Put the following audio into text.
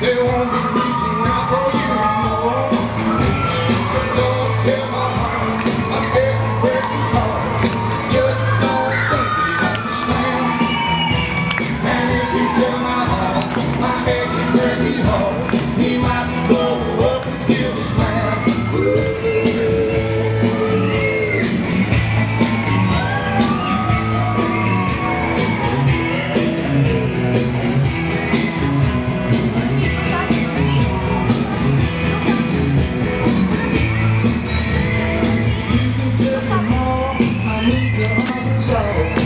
They won't be reaching out for you no more. Don't my heart, can't. Just don't think. And if you my heart, my can break hard. Might blow up and kill man. So